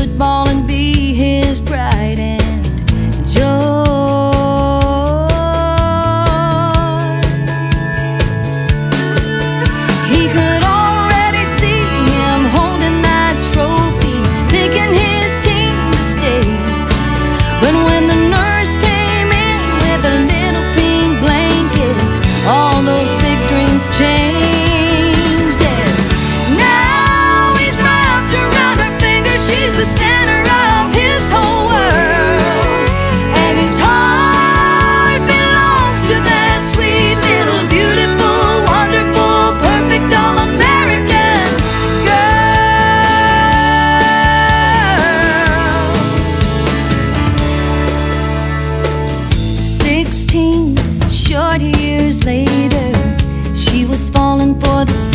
football 40 years later, she was falling for the